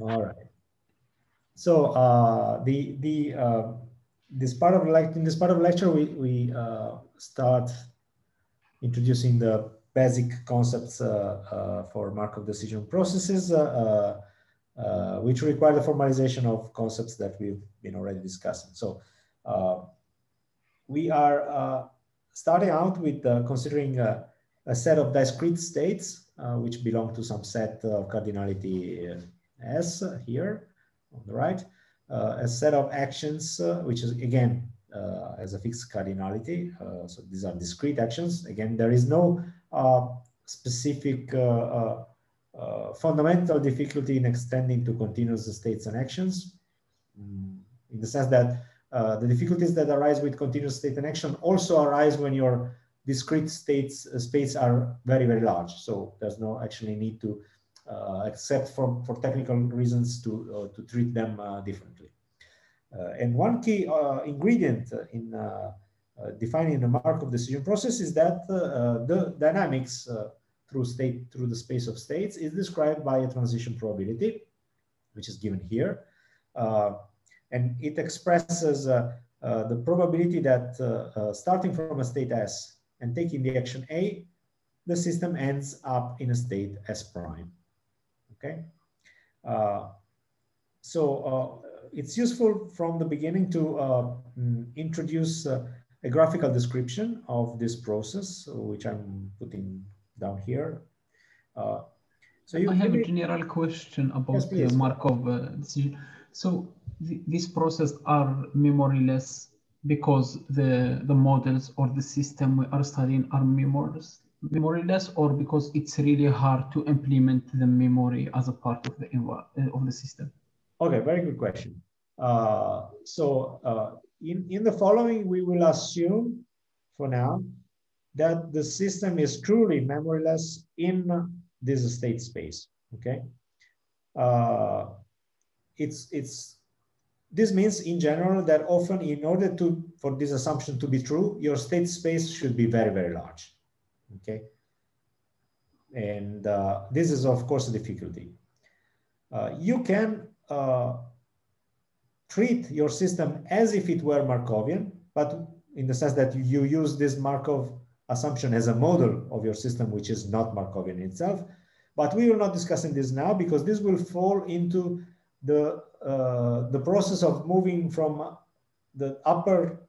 All right. So uh, the the uh, this part of like in this part of lecture we we uh, start introducing the basic concepts uh, uh, for Markov decision processes, uh, which require the formalization of concepts that we've been already discussing. So we are starting out with considering a set of discrete states which belong to some set of cardinality S here on the right, uh, a set of actions, uh, which is again, uh, as a fixed cardinality. so these are discrete actions. Again, there is no specific fundamental difficulty in extending to continuous states and actions mm, in the sense that uh, the difficulties that arise with continuous state and action also arise when your discrete states uh, space are very very large so there's no actually need to except for, for technical reasons to, uh, to treat them uh, differently. and one key ingredient in defining the Markov decision process is that the dynamics through state through the space of states is described by a transition probability, which is given here. Uh, and it expresses uh, uh, the probability that starting from a state S and taking the action A, the system ends up in a state S prime okay? Uh, so uh, it's useful from the beginning to uh, mm, introduce a graphical description of this process, which I'm putting down here. Uh, so you, I have a general question about yes, the Markov decision. So th this process are memoryless because the the models or the system we are studying are memoryless memoryless or because it's really hard to implement the memory as a part of the uh, of the system? Okay, very good question. Uh, so uh, in, in the following, we will assume for now that the system is truly memoryless in this state space, okay? Uh, it's, it's, this means in general that often in order to, for this assumption to be true, your state space should be very, very large okay? And uh, this is of course a difficulty. Uh, you can uh, treat your system as if it were Markovian, but in the sense that you use this Markov assumption as a model of your system, which is not Markovian itself. But we will not discussing this now because this will fall into the, uh, the process of moving from the upper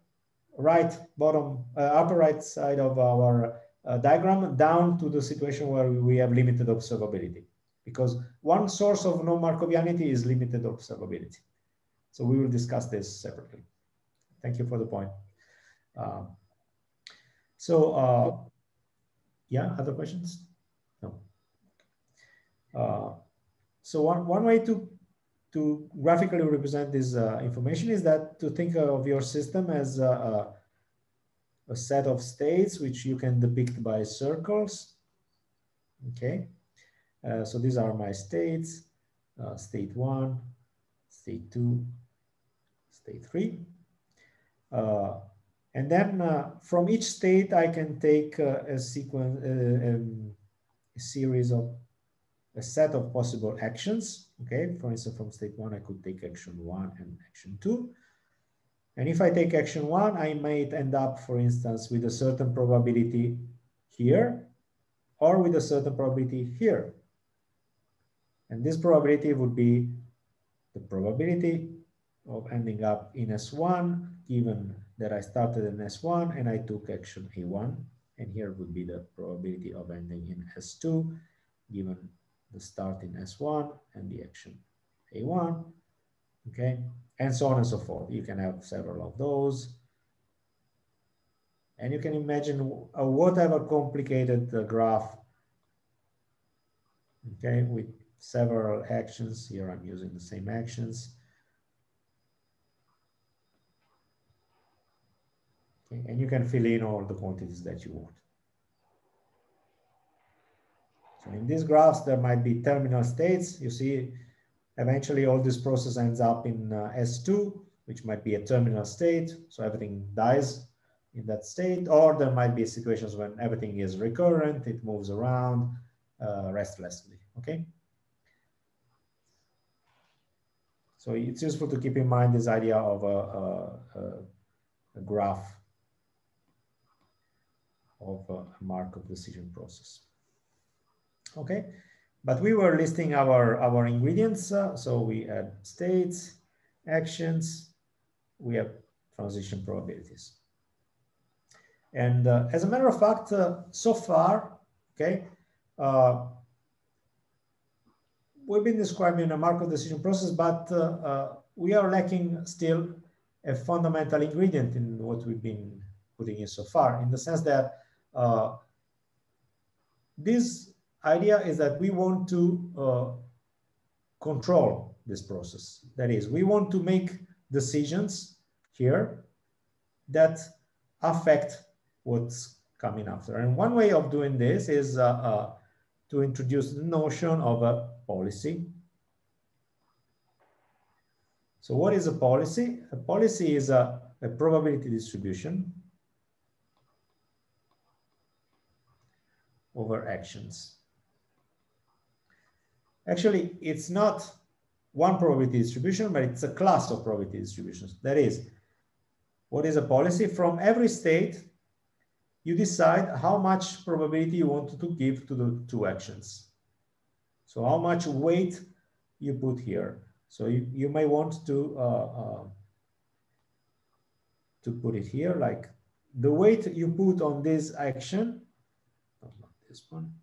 right bottom, uh, upper right side of our diagram down to the situation where we have limited observability because one source of non-Markovianity is limited observability. So we will discuss this separately. Thank you for the point. Um, so uh, yeah, other questions? No. Uh, so one, one way to, to graphically represent this uh, information is that to think of your system as a, a set of states which you can depict by circles. Okay, uh, so these are my states, uh, state one, state two, state three. Uh, and then uh, from each state, I can take uh, a sequence, uh, um, a series of a set of possible actions. Okay, for instance, from state one, I could take action one and action two. And if I take action one, I might end up, for instance, with a certain probability here or with a certain probability here. And this probability would be the probability of ending up in S1, given that I started in S1 and I took action A1. And here would be the probability of ending in S2, given the start in S1 and the action A1. Okay, and so on and so forth. You can have several of those. And you can imagine a whatever complicated uh, graph, okay, with several actions. Here I'm using the same actions. Okay, and you can fill in all the quantities that you want. So in these graphs, there might be terminal states. You see Eventually, all this process ends up in uh, S2, which might be a terminal state. So everything dies in that state, or there might be situations when everything is recurrent, it moves around uh, restlessly, okay? So it's useful to keep in mind this idea of a, a, a graph of a Markov decision process. Okay, but we were listing our, our ingredients. Uh, so we had states, actions, we have transition probabilities. And uh, as a matter of fact, uh, so far, okay, uh, we've been describing a Markov decision process, but uh, we are lacking still a fundamental ingredient in what we've been putting in so far, in the sense that uh, this idea is that we want to uh, control this process. That is, we want to make decisions here that affect what's coming after. And one way of doing this is uh, uh, to introduce the notion of a policy. So what is a policy? A policy is a, a probability distribution over actions. Actually, it's not one probability distribution, but it's a class of probability distributions. That is, what is a policy? From every state, you decide how much probability you want to give to the two actions. So how much weight you put here. So you, you may want to, uh, uh, to put it here, like the weight you put on this action, not this one,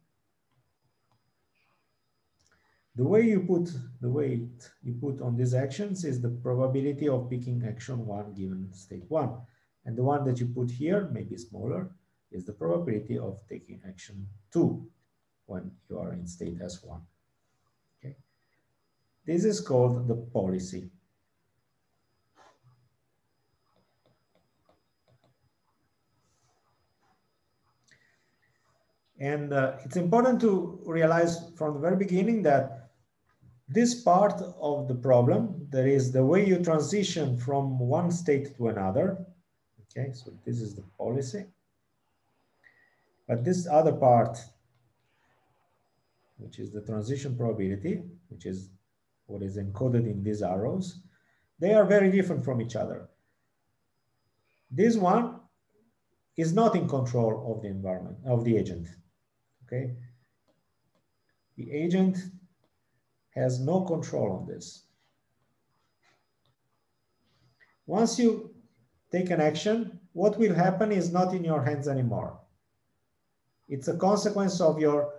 the way you put the weight you put on these actions is the probability of picking action one given state one. And the one that you put here, maybe smaller, is the probability of taking action two when you are in state S1. Okay. This is called the policy. And uh, it's important to realize from the very beginning that this part of the problem, that is the way you transition from one state to another. Okay, so this is the policy. But this other part, which is the transition probability, which is what is encoded in these arrows, they are very different from each other. This one is not in control of the environment, of the agent, okay? The agent has no control on this. Once you take an action, what will happen is not in your hands anymore. It's a consequence of your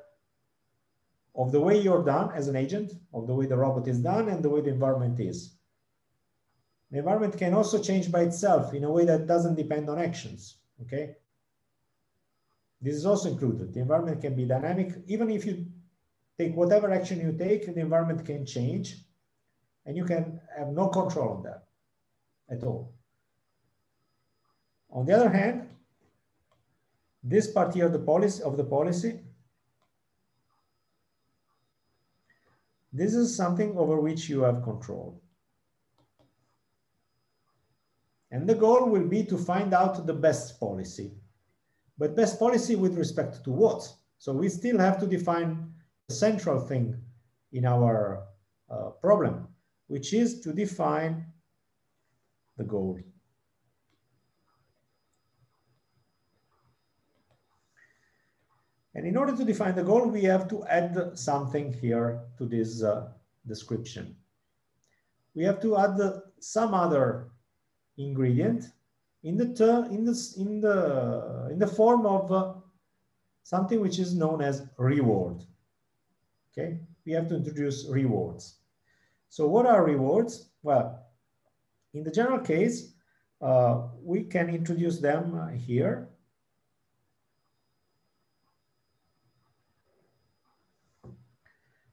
of the way you're done as an agent, of the way the robot is done and the way the environment is. The environment can also change by itself in a way that doesn't depend on actions, okay? This is also included. The environment can be dynamic, even if you take whatever action you take, the environment can change and you can have no control on that at all. On the other hand, this part here of the policy of the policy, this is something over which you have control. And the goal will be to find out the best policy. But best policy with respect to what? So we still have to define central thing in our uh, problem, which is to define the goal. And in order to define the goal, we have to add something here to this uh, description. We have to add some other ingredient in the in the in the in the form of uh, something which is known as reward okay? We have to introduce rewards. So what are rewards? Well, in the general case, uh, we can introduce them uh, here.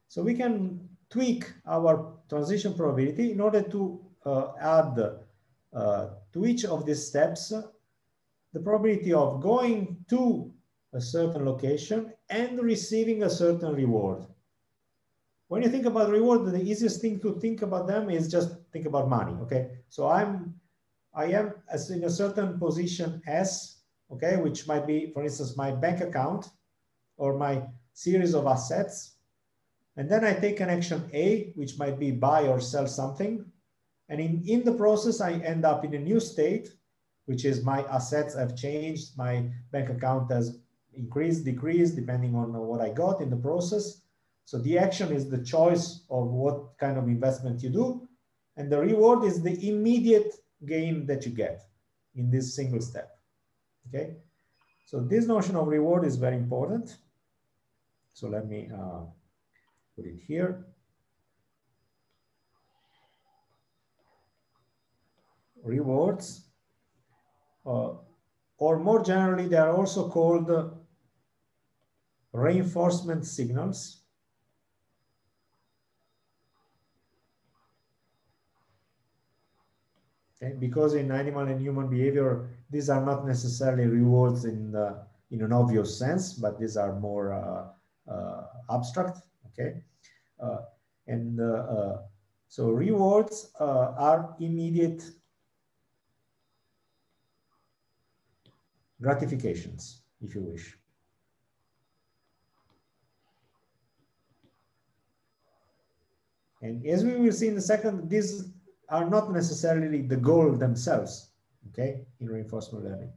So we can tweak our transition probability in order to uh, add uh, to each of these steps the probability of going to a certain location and receiving a certain reward. When you think about reward, the easiest thing to think about them is just think about money. Okay, so I'm, I am as in a certain position S, okay, which might be, for instance, my bank account or my series of assets, and then I take an action A, which might be buy or sell something, And in, in the process, I end up in a new state, which is my assets have changed, my bank account has increased, decreased, depending on what I got in the process. So the action is the choice of what kind of investment you do. And the reward is the immediate gain that you get in this single step, okay? So this notion of reward is very important. So let me uh, put it here. Rewards, uh, or more generally, they are also called uh, reinforcement signals. Because in animal and human behavior, these are not necessarily rewards in the, in an obvious sense, but these are more uh, uh, abstract. Okay, uh, and so rewards are immediate gratifications, if you wish. And as we will see in a second, these are not necessarily the goal themselves, okay, in reinforcement learning.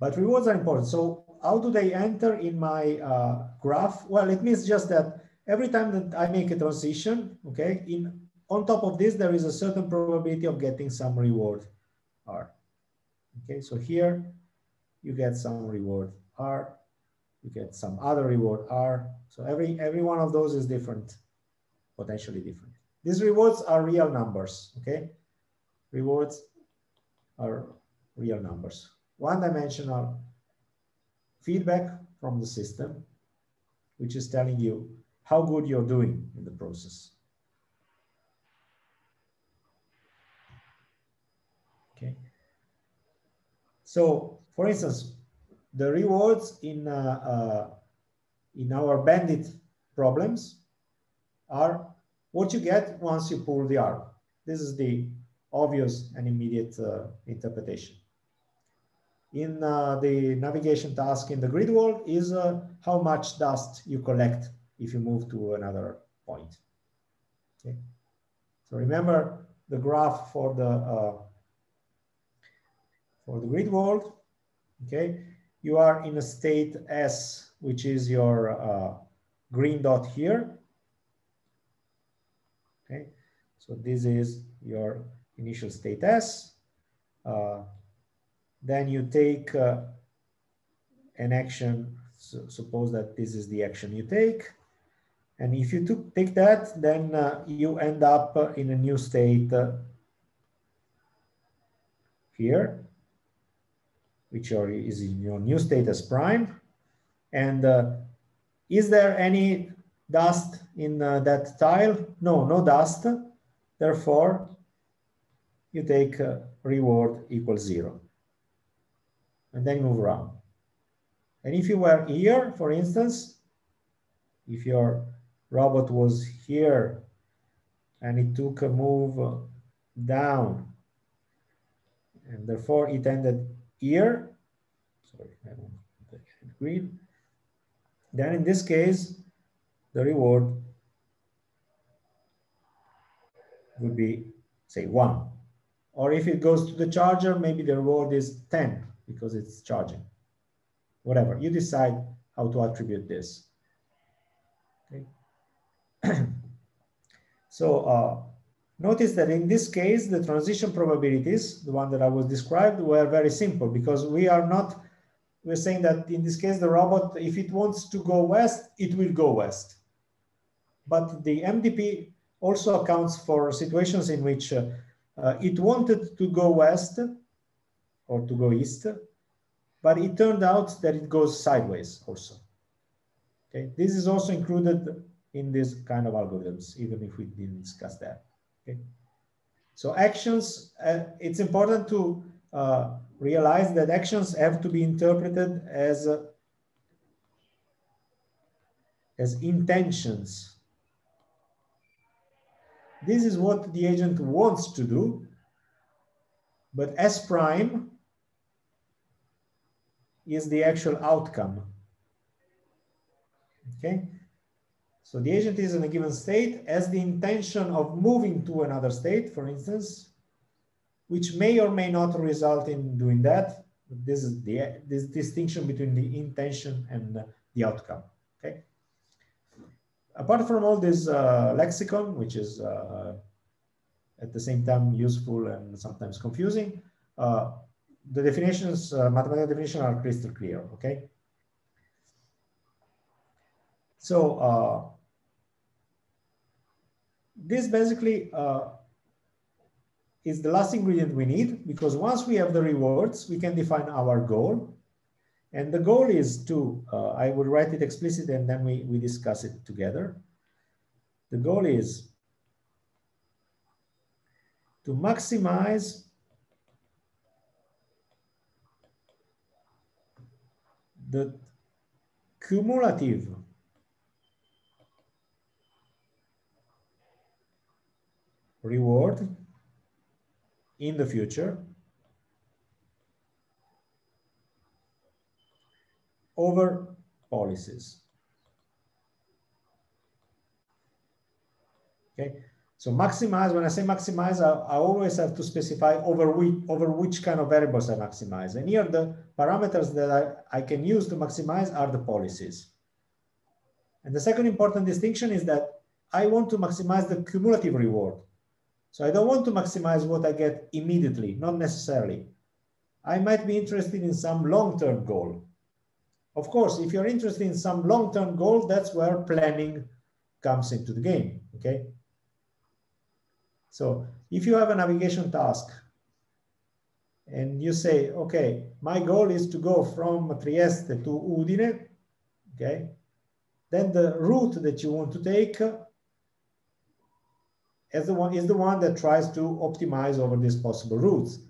But rewards are important. So how do they enter in my uh, graph? Well, it means just that every time that I make a transition, okay, in on top of this, there is a certain probability of getting some reward R. Okay, so here you get some reward R, you get some other reward R. So every, every one of those is different, potentially different. These rewards are real numbers, okay? Rewards are real numbers. One dimensional feedback from the system, which is telling you how good you're doing in the process. Okay. So for instance, the rewards in, uh, uh, in our bandit problems are what you get once you pull the arm. This is the obvious and immediate uh, interpretation. In uh, the navigation task in the grid world is uh, how much dust you collect if you move to another point. Okay. So remember the graph for the uh, for the grid world. Okay, you are in a state S, which is your uh, green dot here. Okay, so this is your initial state S. Uh, then you take uh, an action, so suppose that this is the action you take. And if you took, take that, then uh, you end up in a new state uh, here which are, is in your new status prime. And uh, is there any dust in uh, that tile? No, no dust. Therefore, you take uh, reward equals zero. And then you move around. And if you were here, for instance, if your robot was here and it took a move down, and therefore it ended here, sorry, I want green. Then in this case, the reward would be say one. Or if it goes to the charger, maybe the reward is 10 because it's charging. Whatever, you decide how to attribute this. Okay. so uh, Notice that in this case, the transition probabilities, the one that I was described, were very simple because we are not, we're saying that in this case, the robot, if it wants to go west, it will go west. But the MDP also accounts for situations in which uh, it wanted to go west or to go east, but it turned out that it goes sideways also. Okay, this is also included in this kind of algorithms, even if we didn't discuss that. Okay. So actions, uh, it's important to uh, realize that actions have to be interpreted as, uh, as intentions. This is what the agent wants to do, but S prime is the actual outcome. Okay, So the agent is in a given state has the intention of moving to another state, for instance, which may or may not result in doing that. This is the this distinction between the intention and the outcome. Okay. Apart from all this uh, lexicon, which is uh, at the same time useful and sometimes confusing, uh, the definitions, uh, mathematical definitions are crystal clear. Okay. So uh, this basically uh, is the last ingredient we need because once we have the rewards, we can define our goal. And the goal is to, uh, I will write it explicit and then we, we discuss it together. The goal is to maximize the cumulative reward in the future over policies. Okay, so maximize, when I say maximize, I, I, always have to specify over which, over which kind of variables I maximize. And here the parameters that I, I can use to maximize are the policies. And the second important distinction is that I want to maximize the cumulative reward. So I don't want to maximize what I get immediately, not necessarily. I might be interested in some long-term goal. Of course, if you're interested in some long-term goal, that's where planning comes into the game, okay? So if you have a navigation task and you say, okay, my goal is to go from Trieste to Udine, okay? Then the route that you want to take as the one is the one that tries to optimize over these possible routes.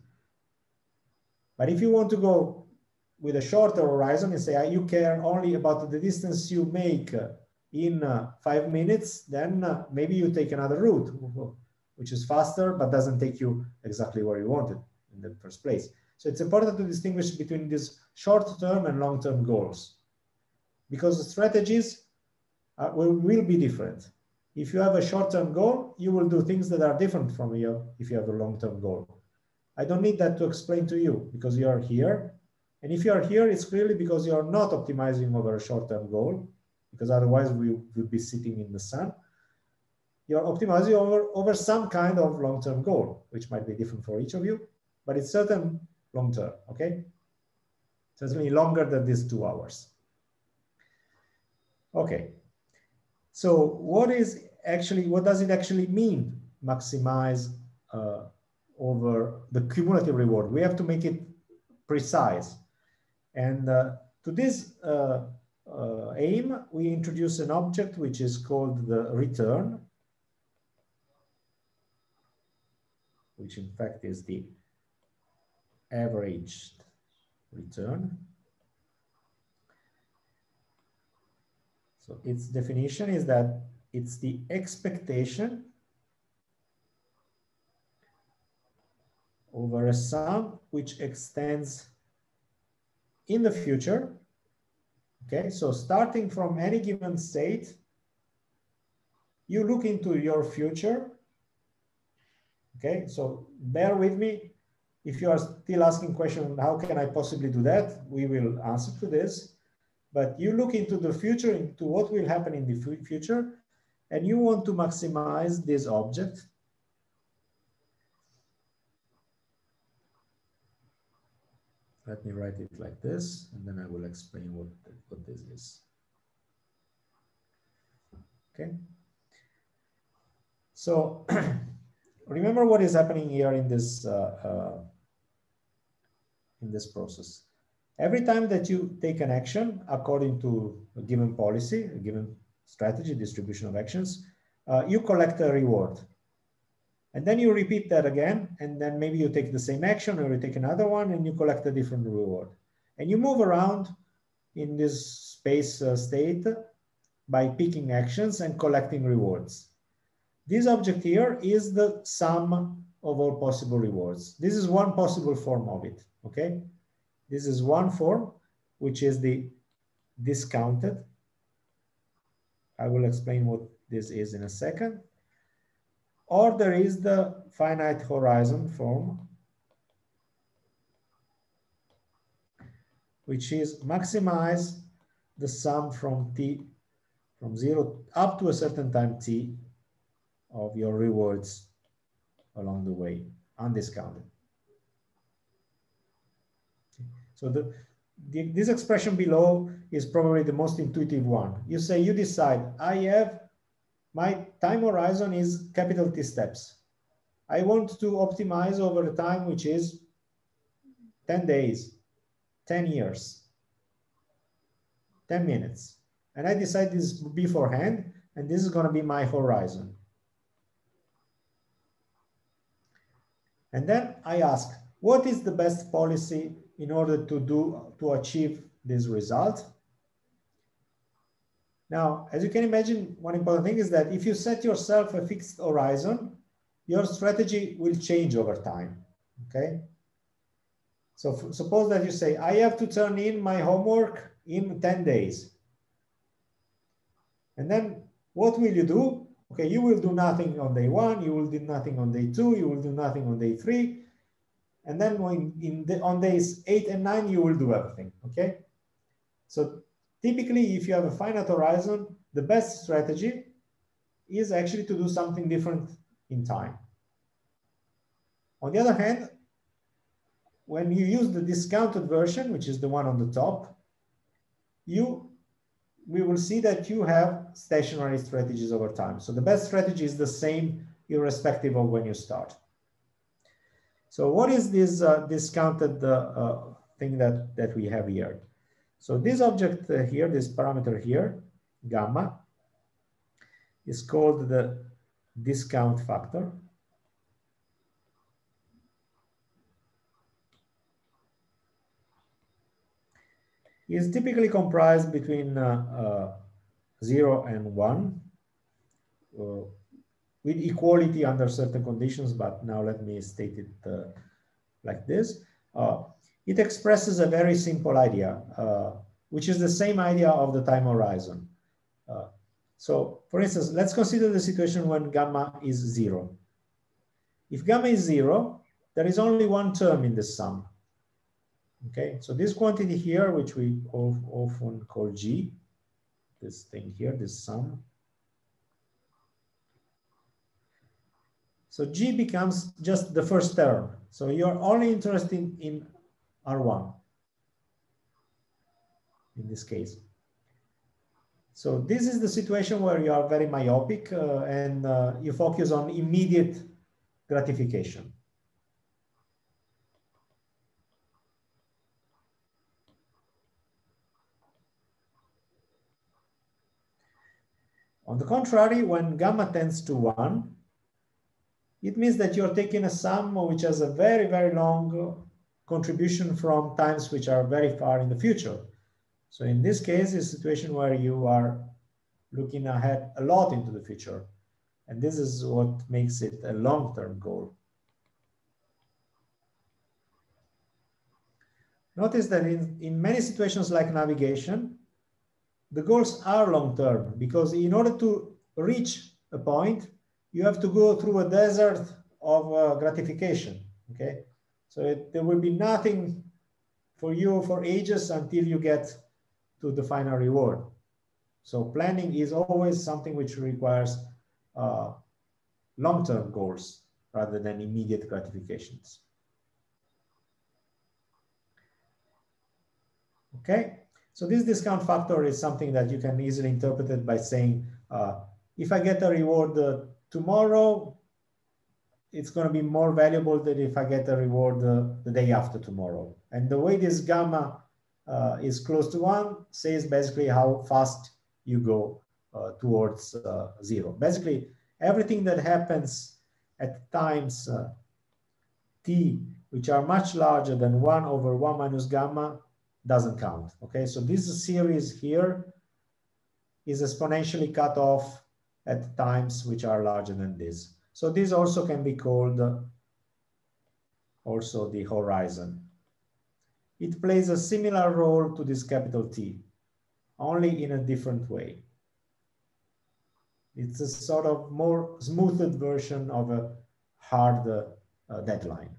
But if you want to go with a shorter horizon and say you care only about the distance you make in uh, five minutes, then uh, maybe you take another route, which is faster, but doesn't take you exactly where you wanted in the first place. So it's important to distinguish between these short-term and long-term goals because the strategies uh, will, will be different. If you have a short-term goal, you will do things that are different from you if you have a long-term goal. I don't need that to explain to you because you are here. And if you are here, it's clearly because you are not optimizing over a short-term goal, because otherwise we would be sitting in the sun. You're optimizing over, over some kind of long-term goal, which might be different for each of you, but it's certain long-term, okay? Certainly longer than these two hours. Okay, so what is actually, what does it actually mean, maximize uh, over the cumulative reward? We have to make it precise. And uh, to this uh, uh aim, we introduce an object which is called the return, which in fact is the averaged return. So its definition is that it's the expectation over a sum which extends in the future. Okay, so starting from any given state, you look into your future. Okay, so bear with me. If you are still asking question, how can I possibly do that? We will answer to this but you look into the future, into what will happen in the future, and you want to maximize this object. Let me write it like this, and then I will explain what, what this is. Okay. So remember what is happening here in this uh, uh, in this process. Every time that you take an action according to a given policy, a given strategy, distribution of actions, uh, you collect a reward. And then you repeat that again, and then maybe you take the same action or you take another one and you collect a different reward. And you move around in this space uh, state by picking actions and collecting rewards. This object here is the sum of all possible rewards. This is one possible form of it, okay? This is one form, which is the discounted I will explain what this is in a second. Or there is the finite horizon form, which is maximize the sum from t from zero up to a certain time t of your rewards along the way, undiscounted. So the, the, this expression below is probably the most intuitive one. You say, you decide, I have, my time horizon is capital T steps. I want to optimize over a time which is 10 days, 10 years, 10 minutes. And I decide this beforehand, and this is gonna be my horizon. And then I ask, what is the best policy in order to do to achieve this result? Now, as you can imagine, one important thing is that if you set yourself a fixed horizon, your strategy will change over time, okay? So suppose that you say, I have to turn in my homework in 10 days. And then what will you do? Okay, you will do nothing on day one, you will do nothing on day two, you will do nothing on day three. And then when in the, on days eight and nine, you will do everything, okay? So typically, if you have a finite horizon, the best strategy is actually to do something different in time. On the other hand, when you use the discounted version, which is the one on the top, you we will see that you have stationary strategies over time. So the best strategy is the same irrespective of when you start. So what is this uh, discounted uh, uh, thing that, that we have here? So this object uh, here, this parameter here, gamma, is called the discount factor. is typically comprised between uh, uh, 0 and 1 uh, with equality under certain conditions, but now let me state it uh, like this. Uh, it expresses a very simple idea, uh, which is the same idea of the time horizon. so for instance, let's consider the situation when gamma is zero. If gamma is zero, there is only one term in the sum, Okay, so this quantity here, which we often call G, this thing here, this sum. So G becomes just the first term. So you're only interested in R1 in this case. So this is the situation where you are very myopic uh, and uh, you focus on immediate gratification. On the contrary, when gamma tends to one, it means that you're taking a sum which has a very, very long contribution from times which are very far in the future. So in this case, it's a situation where you are looking ahead a lot into the future. And this is what makes it a long-term goal. Notice that in, in many situations like navigation, the goals are long term because in order to reach a point, you have to go through a desert of uh, gratification. Okay, so it, there will be nothing for you for ages until you get to the final reward. So planning is always something which requires uh, long-term goals rather than immediate gratifications. Okay, so this discount factor is something that you can easily interpret it by saying, uh, if I get a reward uh, tomorrow, it's going to be more valuable than if I get a reward uh, the day after tomorrow. And the way this gamma uh, is close to one says basically how fast you go uh, towards uh, zero. Basically, everything that happens at times t, which are much larger than one over one minus gamma, doesn't count. Okay, so this series here is exponentially cut off at times which are larger than this. So this also can be called also the horizon. It plays a similar role to this capital T, only in a different way. It's a sort of more smoothed version of a hard uh, deadline.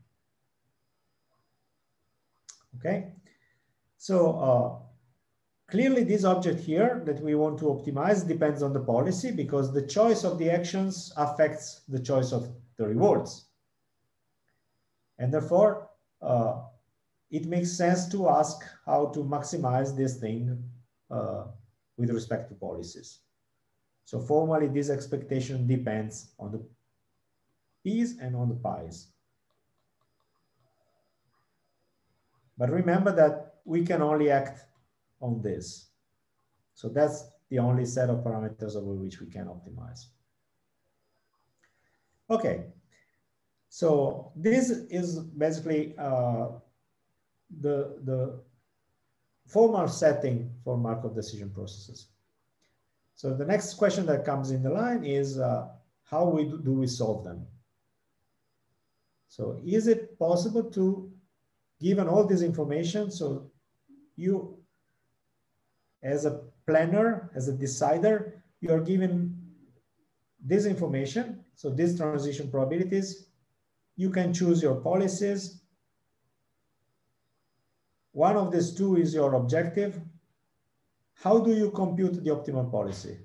Okay, so uh, clearly this object here that we want to optimize depends on the policy because the choice of the actions affects the choice of the rewards. And therefore, uh, it makes sense to ask how to maximize this thing uh, with respect to policies. So formally, this expectation depends on the p's and on the pi's. But remember that we can only act on this. So that's the only set of parameters over which we can optimize. Okay, so this is basically uh, the, the formal setting for Markov decision processes. So the next question that comes in the line is uh, how we do, do we solve them? So is it possible to, given all this information, so you, as a planner, as a decider, you are given this information, so these transition probabilities, you can choose your policies. One of these two is your objective. How do you compute the optimal policy?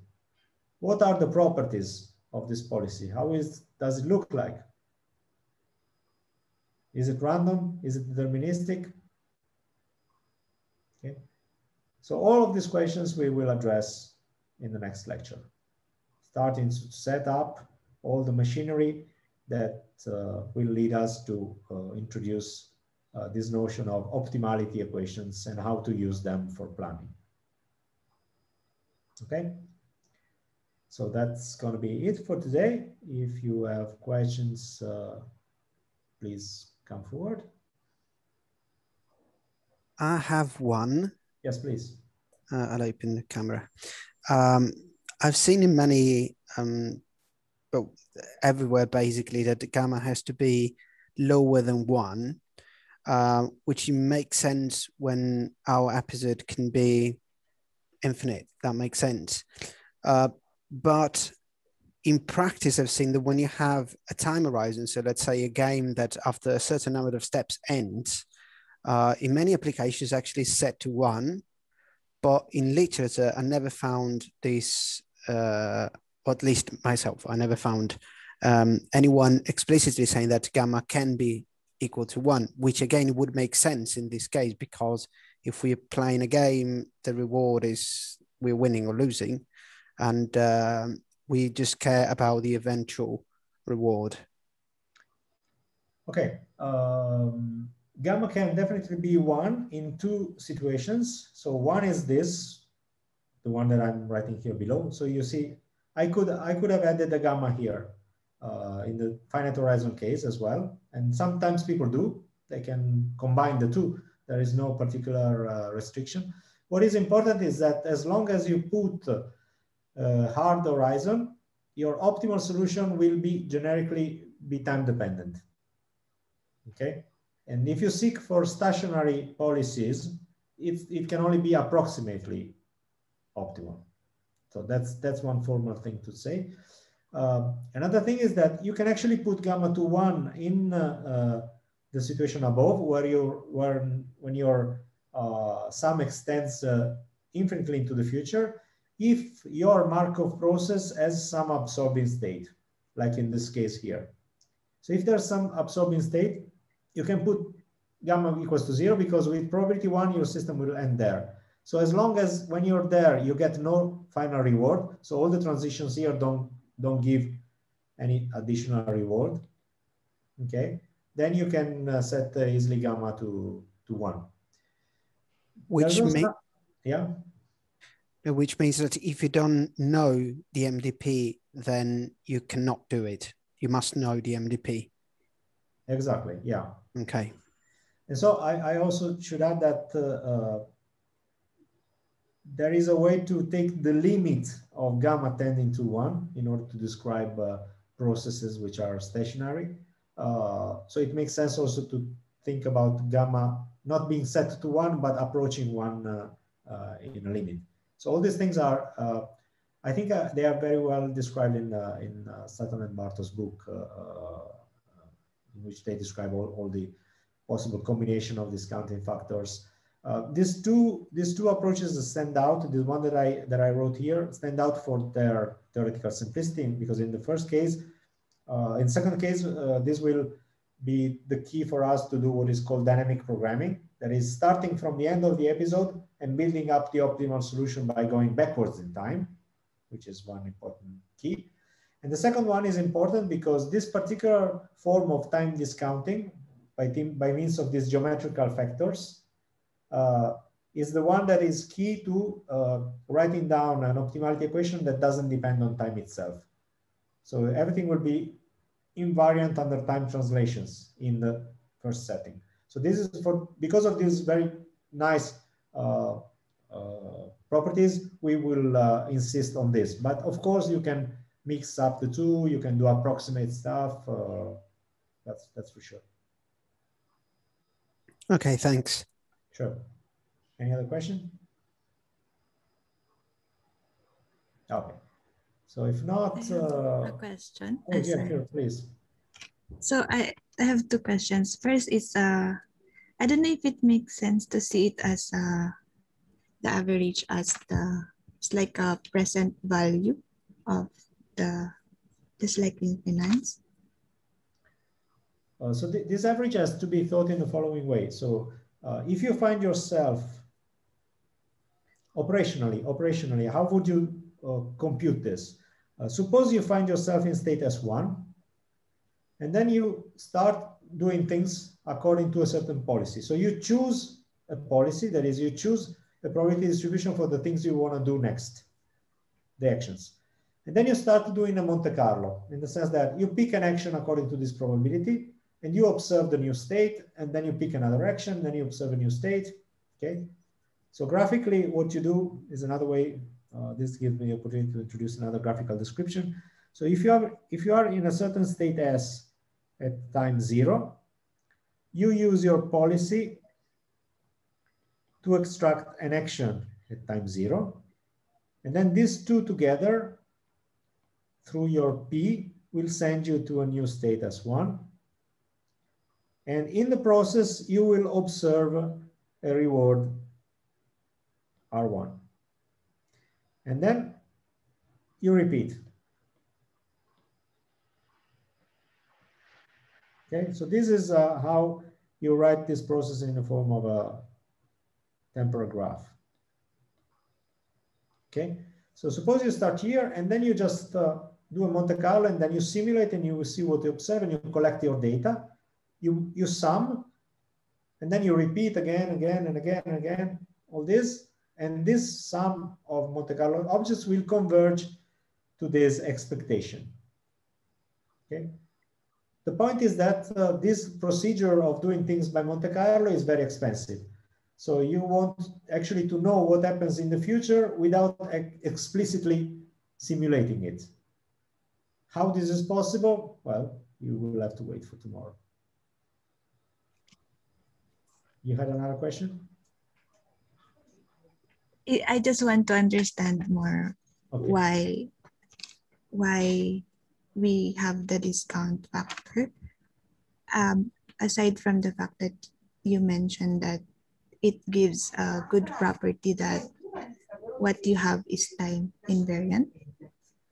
What are the properties of this policy? How is, does it look like? Is it random? Is it deterministic? Okay. So all of these questions we will address in the next lecture, starting to set up all the machinery that uh, will lead us to uh, introduce uh, this notion of optimality equations and how to use them for planning. Okay. So that's going to be it for today. If you have questions, uh, please come forward. I have one. Yes, please. Uh, I'll open the camera. Um, I've seen in many, um, well, everywhere basically that the gamma has to be lower than one, uh, which makes sense when our episode can be infinite. That makes sense. Uh, but in practice, I've seen that when you have a time horizon, so let's say a game that after a certain number of steps ends, uh, in many applications actually set to one, but in literature, I never found this, uh, or at least myself, I never found um, anyone explicitly saying that gamma can be equal to one, which again would make sense in this case because if we're playing a game, the reward is we're winning or losing, and um, we just care about the eventual reward. Okay. Um, gamma can definitely be one in two situations. So one is this, the one that I'm writing here below. So you see, I could I could have added the gamma here uh, in the finite horizon case as well. And sometimes people do. They can combine the two. There is no particular uh, restriction. What is important is that as long as you put uh, hard horizon, your optimal solution will be generically be time dependent. Okay. And if you seek for stationary policies, it, it can only be approximately optimal. So that's that's one formal thing to say. Uh, another thing is that you can actually put gamma to one in uh, uh, the situation above, where you where when your uh, sum extends uh, infinitely into the future, if your Markov process has some absorbing state, like in this case here. So if there's some absorbing state, you can put gamma equals to zero because with probability one, your system will end there. So as long as when you're there, you get no final reward. So all the transitions here don't, don't give any additional reward. Okay, then you can uh, set uh, easily gamma to, to one. Which may, yeah which means that if you don't know the MDP, then you cannot do it. You must know the MDP. Exactly. Yeah. Okay. And so I, I also should add that uh, uh, there is a way to take the limit of gamma tending to one in order to describe uh, processes which are stationary. Uh, so it makes sense also to think about gamma not being set to one, but approaching one uh, uh, in a limit. So all these things are uh, I think they are very well described in, in Sutton and Barto's book, in which they describe all, all the possible combination of discounting factors. Uh, these two these two approaches stand out. The one that I that I wrote here stand out for their theoretical simplicity because in the first case, uh, in second case, uh, this will be the key for us to do what is called dynamic programming. That is starting from the end of the episode and building up the optimal solution by going backwards in time, which is one important key. And the second one is important because this particular form of time discounting by, by means of these geometrical factors uh, is the one that is key to uh, writing down an optimality equation that doesn't depend on time itself. So everything will be invariant under time translations in the first setting. So this is for, because of these very nice uh, uh, properties, we will uh, insist on this. But of course you can mix up the two, you can do approximate stuff. Uh, that's, that's for sure. Okay, thanks. Sure. Any other question? Okay. So if not, uh, a question. Oh, yeah, sure, please. So I, I have two questions. First is uh, I don't know if it makes sense to see it as uh, the average as the it's like a present value of the just like in finance. Uh, so th this average has to be thought in the following way. So uh, if you find yourself operationally, operationally, how would you uh, compute this? Uh, suppose you find yourself in state S1, and then you start doing things according to a certain policy. So you choose a policy, that is, you choose a probability distribution for the things you want to do next, the actions. And then you start doing a Monte Carlo in the sense that you pick an action according to this probability, and you observe the new state, and then you pick another action, then you observe a new state, okay? So graphically, what you do is another way, uh, this gives me the opportunity to introduce another graphical description. So if you, have, if you are in a certain state S at time zero, you use your policy to extract an action at time zero. And then these two together through your P will send you to a new state S1. and in the process, you will observe a reward R1. And then you repeat. Okay, so this is uh, how you write this process in the form of a temporal graph. Okay, so suppose you start here and then you just uh, do a Monte Carlo and then you simulate and you see what you observe and you collect your data you, you sum, and then you repeat again, again, and again, and again, all this, and this sum of Monte Carlo objects will converge to this expectation. Okay. The point is that uh, this procedure of doing things by Monte Carlo is very expensive. So you want actually to know what happens in the future without explicitly simulating it. How this is possible? Well, you will have to wait for tomorrow. You had another question? I just want to understand more okay. why why we have the discount factor. Um, aside from the fact that you mentioned that it gives a good property that what you have is time invariant.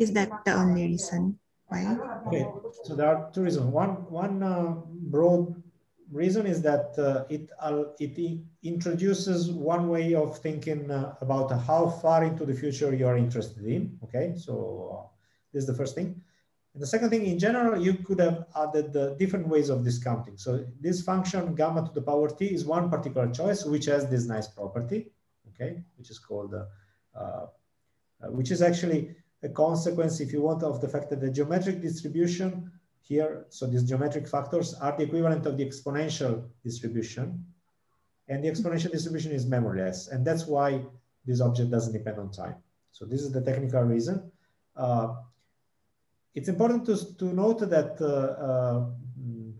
Is that the only reason why? Okay, so there are two reasons. One, one uh, broad reason is that uh, it, uh, it introduces one way of thinking uh, about how far into the future you are interested in. Okay, so uh, this is the first thing. And the second thing, in general, you could have added different ways of discounting. So this function gamma to the power t is one particular choice, which has this nice property, okay, which is called, uh, uh, which is actually a consequence, if you want, of the fact that the geometric distribution here, so these geometric factors are the equivalent of the exponential distribution. And the exponential distribution is memoryless. And that's why this object doesn't depend on time. So this is the technical reason. Uh, it's important to, to note that uh, uh,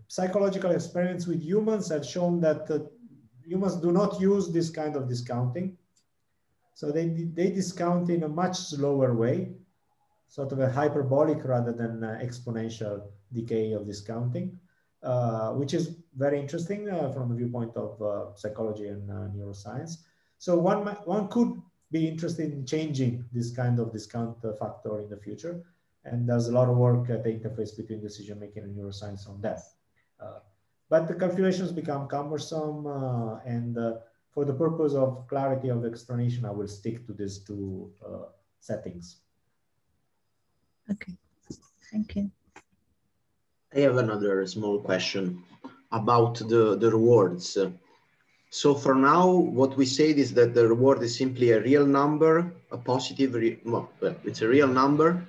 psychological experiments with humans have shown that uh, humans do not use this kind of discounting. So they, they discount in a much slower way sort of a hyperbolic rather than uh, exponential decay of discounting, uh, which is very interesting uh, from the viewpoint of uh, psychology and uh, neuroscience. So one, one could be interested in changing this kind of discount factor in the future. And there's a lot of work at the interface between decision making and neuroscience on that. but the calculations become cumbersome and for the purpose of clarity of the explanation, I will stick to these two uh, settings. Okay, thank you. I have another small question about the, the rewards. So for now, what we said is that the reward is simply a real number, a positive, well, it's a real number,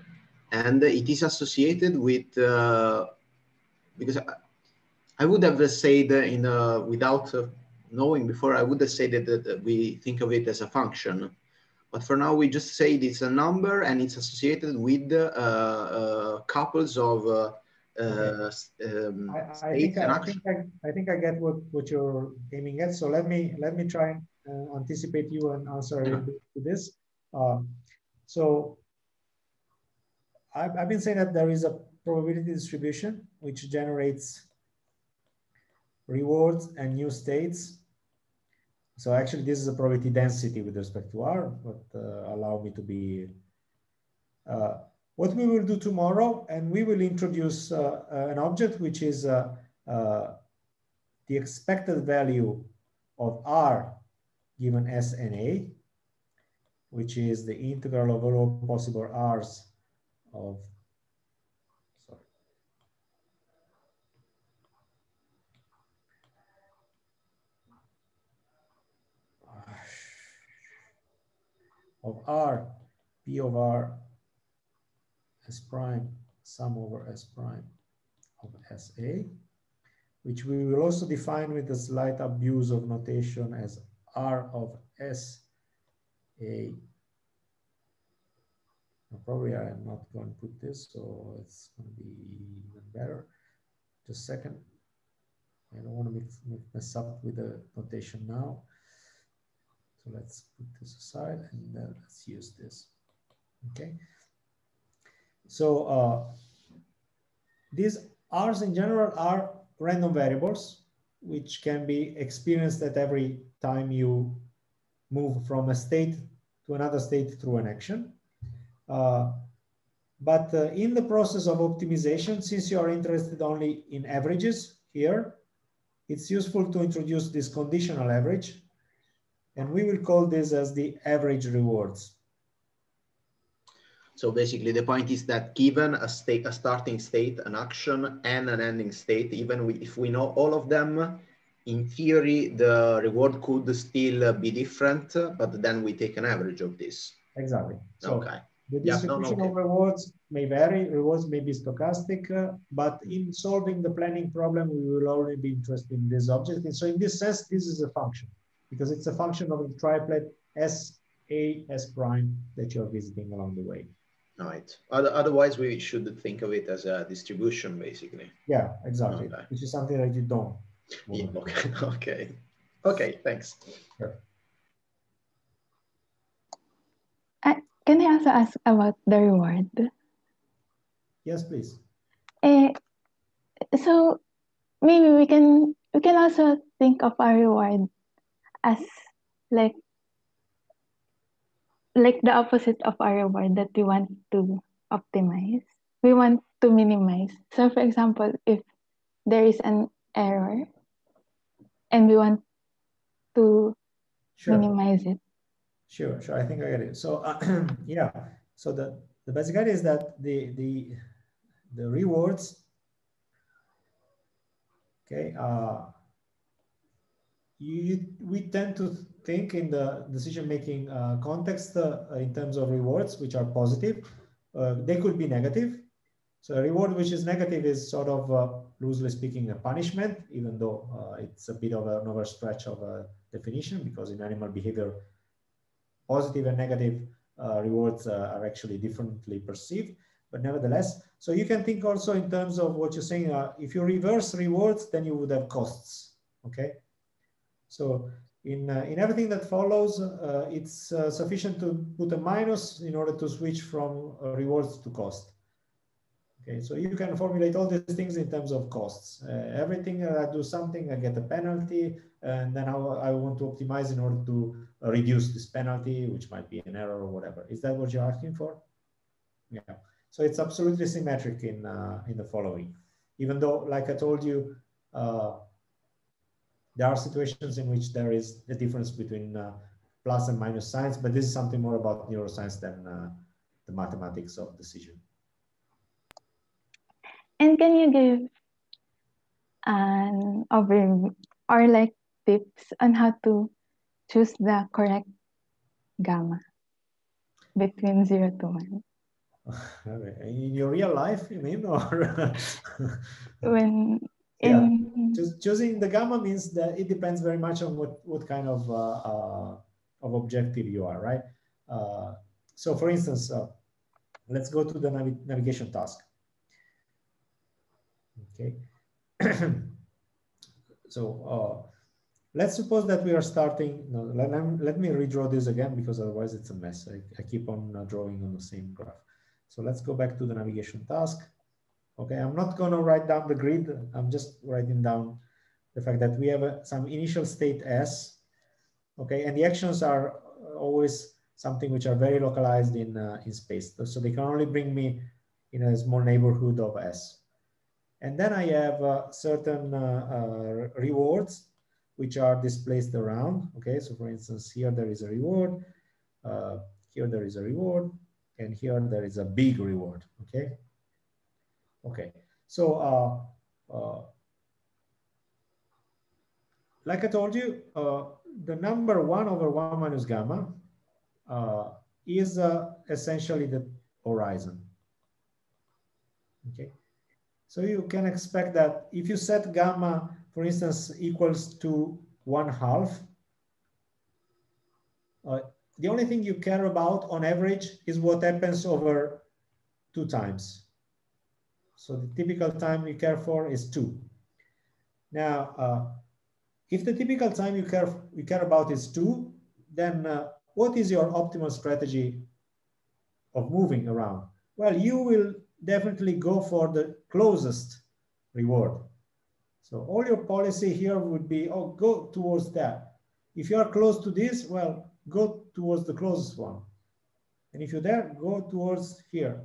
and it is associated with, uh, because I, I would have said in a, without knowing before, I would have said that, that we think of it as a function. But for now, we just say it's a number and it's associated with uh, uh, couples of uh, uh um, I, I, think, I, think I, I, think I get what, what you're aiming at. So let me let me try and uh, anticipate you and answer yeah. to this. Um, so I've, I've been saying that there is a probability distribution which generates rewards and new states so actually this is a probability density with respect to R, but uh, allow me to be, uh, what we will do tomorrow, and we will introduce uh, uh an object which is uh, uh, the expected value of R given S and A, which is the integral of all possible R's of of R, P of R, S prime, sum over S prime of SA, which we will also define with a slight abuse of notation as R of S A. Probably I am not going to put this, so it's going to be even better. Just a second. I don't want to mix, mess up with the notation now. So let's put this aside and then let's use this. Okay. So uh, these R's in general are random variables, which can be experienced at every time you move from a state to another state through an action. Uh, but uh, in the process of optimization, since you are interested only in averages here, it's useful to introduce this conditional average and we will call this as the average rewards. So basically the point is that given a state, a starting state, an action and an ending state, even if we know all of them, in theory, the reward could still be different, but then we take an average of this. Exactly. So okay. The distribution yeah, no, no, okay. of rewards may vary, rewards may be stochastic, uh, but in solving the planning problem, we will only be interested in this object. And so in this sense, this is a function because it's a function of the triplet S, A, S prime that you're visiting along the way. All right. Otherwise, we should think of it as a distribution, basically. Yeah, exactly. Okay. Which is something that you don't. Yeah, okay. okay. Okay. Thanks. Sure. Uh, can I also ask about the reward? Yes, please. Uh, so maybe we can we can also think of a reward as like like the opposite of our reward that we want to optimize. We want to minimize. So for example, if there is an error and we want to sure. minimize it. Sure, sure. I think I get it. So uh, yeah. So the, the basic idea is that the the the rewards okay uh you, we tend to think in the decision-making uh, context uh, in terms of rewards, which are positive. Uh, they could be negative. So a reward which is negative is sort of, uh, loosely speaking, a punishment, even though uh, it's a bit of an overstretch of a definition because in animal behavior, positive and negative uh, rewards are actually differently perceived. But nevertheless, so you can think also in terms of what you're saying, if you reverse rewards, then you would have costs, okay? So in, uh, in everything that follows, uh, it's uh, sufficient to put a minus in order to switch from uh, rewards to cost. Okay, so you can formulate all these things in terms of costs. Uh, everything I do something, I get a penalty, and then I, I want to optimize in order to reduce this penalty, which might be an error or whatever. Is that what you're asking for? Yeah. So it's absolutely symmetric in uh, in the following, even though, like I told you, uh, there are situations in which there is a difference between uh, plus and minus signs, but this is something more about neuroscience than uh, the mathematics of decision. And can you give an overview or like tips on how to choose the correct gamma between zero to one? In your real life, you mean, or when yeah. choosing the gamma means that it depends very much on what what kind of uh, uh, of objective you are, right? Uh, so, for instance, uh, let's go to the nav navigation task. Okay. so uh, let's suppose that we are starting. No, let, let me redraw this again because otherwise it's a mess. I, I keep on uh, drawing on the same graph. So let's go back to the navigation task. Okay, I'm not going to write down the grid. I'm just writing down the fact that we have a, some initial state S. Okay, and the actions are always something which are very localized in uh, in space. So they can only bring me in a small neighborhood of S. And then I have uh, certain uh, uh, rewards which are displaced around. Okay, so for instance, here there is a reward, uh, here there is a reward, and here there is a big reward. Okay. Okay, so uh, uh, like I told you, uh, the number one over one minus gamma is essentially the horizon. Okay, so you can expect that if you set gamma, for instance, equals to one half, uh, the only thing you care about on average is what happens over two times. So the typical time you care for is two. Now, uh, if the typical time you care, you care about is two, then uh, what is your optimal strategy of moving around? Well, you will definitely go for the closest reward. So all your policy here would be, oh, go towards that. If you are close to this, well, go towards the closest one. And if you're there, go towards here.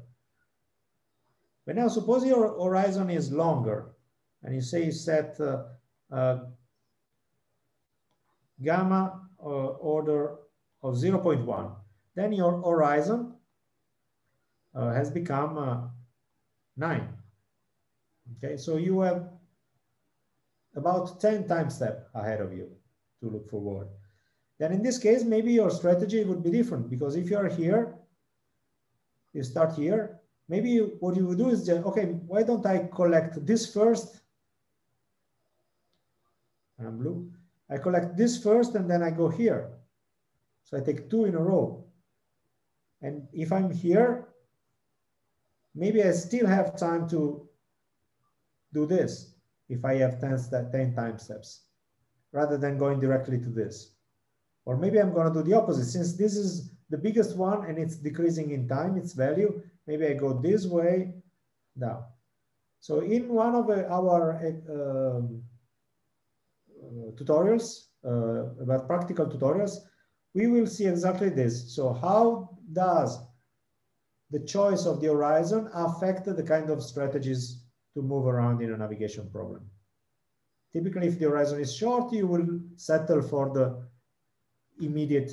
But now suppose your horizon is longer and you say you set uh, uh, gamma uh, order of 0.1, then your horizon uh, has become uh, nine. Okay, so you have about 10 time step ahead of you to look forward. Then in this case, maybe your strategy would be different because if you are here, you start here, maybe what you would do is just, okay, why don't I collect this first? I'm blue. I collect this first and then I go here. So I take two in a row. And if I'm here, maybe I still have time to do this if I have 10, 10 time steps rather than going directly to this. Or maybe I'm going to do the opposite. Since this is the biggest one and it's decreasing in time, its value, maybe I go this way down. So in one of our um, uh, tutorials, uh, about practical tutorials, we will see exactly this. So how does the choice of the horizon affect the kind of strategies to move around in a navigation problem? Typically, if the horizon is short, you will settle for the immediate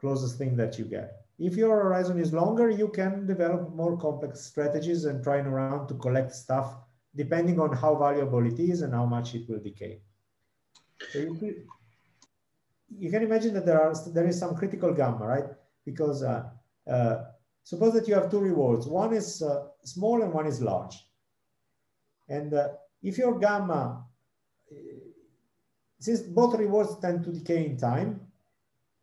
closest thing that you get. If your horizon is longer, you can develop more complex strategies and trying around to collect stuff depending on how valuable it is and how much it will decay. So you, you can imagine that there are there is some critical gamma, right? Because uh, uh, suppose that you have two rewards. One is uh, small and one is large. And uh, if your gamma, since both rewards tend to decay in time,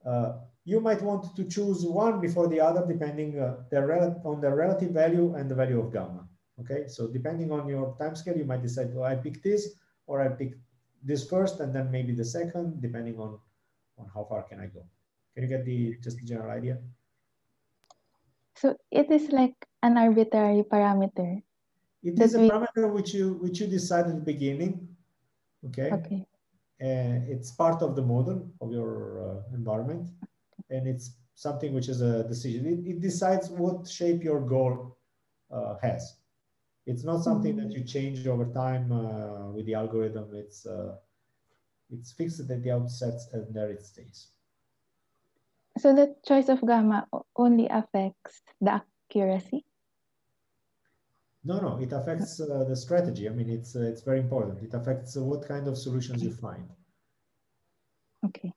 uh, you might want to choose one before the other depending uh, their on the relative value and the value of gamma. Okay, so depending on your time scale, you might decide, well, I pick this or I pick this first and then maybe the second, depending on on how far can I go. Can you get the just the general idea? So it is like an arbitrary parameter. It is a we... parameter which you which you decide at the beginning. Okay. Okay. And it's part of the model of your uh, environment, and it's something which is a decision. It, it decides what shape your goal uh, has. It's not something that you change over time uh, with the algorithm. It's uh, it's fixed at the outset and there it stays. So the choice of gamma only affects the accuracy? No, no, it affects uh, the strategy. I mean, it's uh, it's very important. It affects uh, what kind of solutions you find. Okay.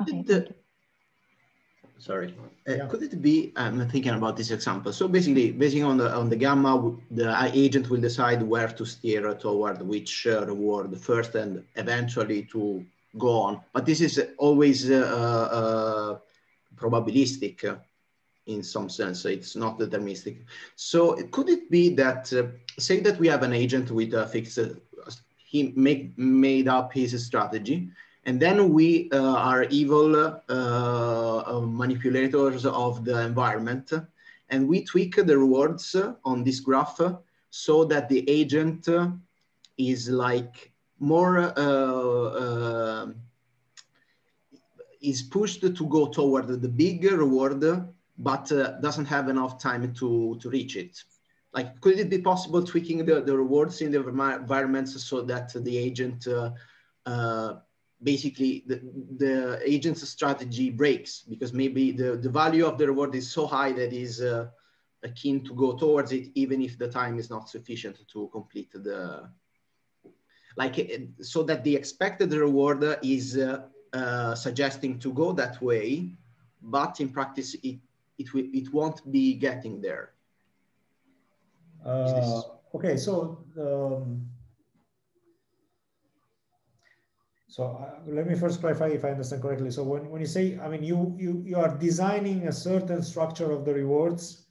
Okay. The, sorry, uh, yeah. could it be? I'm thinking about this example. So basically, basing on the on the gamma, the agent will decide where to steer toward which uh, reward first, and eventually to go on. But this is always uh, probabilistic in some sense. It's not deterministic. So could it be that, uh, say that we have an agent with a fixed, uh, he make, made up his strategy, and then we uh, are evil uh, uh, manipulators of the environment, and we tweak the rewards on this graph so that the agent is like more uh, is pushed to go toward the big reward but uh, doesn't have enough time to, to reach it. Like, could it be possible tweaking the, the rewards in the environments so that the agent, uh, uh, basically the, the agent's strategy breaks because maybe the, the value of the reward is so high that is uh, keen to go towards it, even if the time is not sufficient to complete the, like, so that the expected reward is uh, uh, suggesting to go that way, but in practice it it, will, it won't be getting there. Uh, okay, so um, so uh, let me first clarify if I understand correctly. So when, when you say, I mean, you you you are designing a certain structure of the rewards,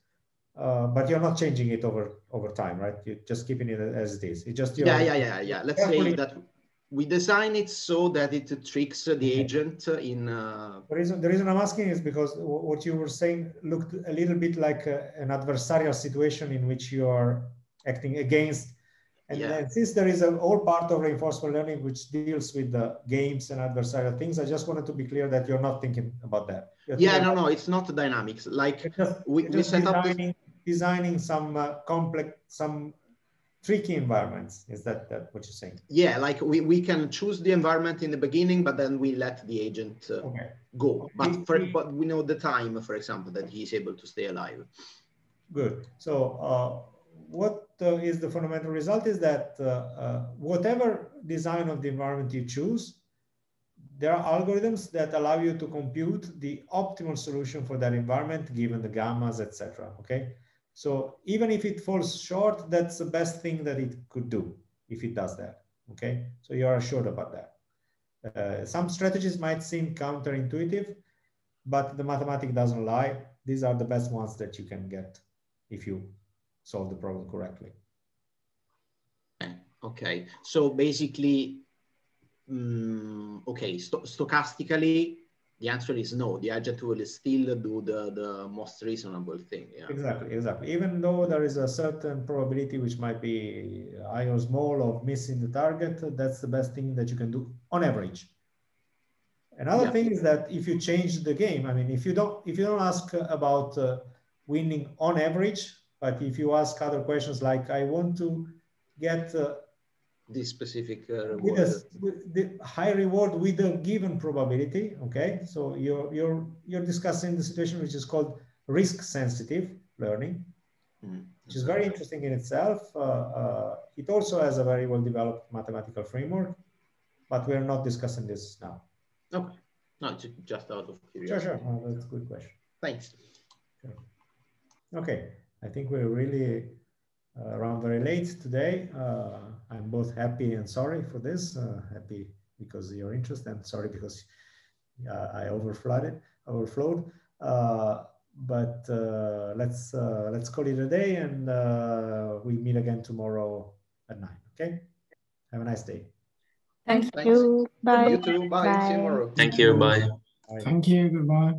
uh, but you're not changing it over over time, right? You're just keeping it as it is. It just yeah yeah yeah yeah. Let's say that we design it so that it tricks the agent in. Uh... The reason the reason I'm asking is because what you were saying looked a little bit like a, an adversarial situation in which you are acting against. And yeah. then since there is a whole part of reinforcement learning which deals with the games and adversarial things, I just wanted to be clear that you're not thinking about that. yeah, no, no, it's not dynamics. Like just, we, we set designing, up this... designing some uh, complex, some tricky environments. Is that, that what you're saying? Yeah, like we, we can choose the environment in the beginning, but then we let the agent uh, okay. go. But, for, but we know the time, for example, that he's able to stay alive. Good. So uh, what uh, is the fundamental result is that uh, uh, whatever design of the environment you choose, there are algorithms that allow you to compute the optimal solution for that environment given the gammas, etc. Okay. So even if it falls short, that's the best thing that it could do if it does that. Okay, so you are assured about that. Uh, some strategies might seem counterintuitive, but the mathematics doesn't lie. These are the best ones that you can get if you solve the problem correctly. Okay, so basically, um, okay, st stochastically, the answer is no. The agent will still do the, the most reasonable thing. Yeah. Exactly, exactly. Even though there is a certain probability which might be high or small of missing the target, that's the best thing that you can do on average. Another yeah. thing is that if you change the game, I mean, if you don't if you don't ask about uh, winning on average, but if you ask other questions like, I want to get uh, this specific uh, reward. With, a, with the high reward with a given probability. Okay, so you're you're you're discussing the situation which is called risk sensitive learning, mm. which is very interesting in itself. Uh, uh, it also has a very well developed mathematical framework, but we're not discussing this now. Okay, no, just out of curiosity. Sure, sure. Oh, that's a good question. Thanks. Sure. Okay, I think we're really uh, around very late today. Uh, I'm both happy and sorry for this. Uh, happy because of your interest and sorry because I overflooded, overflowed. but let's let's call it a day and we meet again tomorrow at nine. Okay. Have a nice day. Thank Thanks. you. Bye. You too. Bye. Bye. See you tomorrow. Thank you. Bye. Thank you. Goodbye.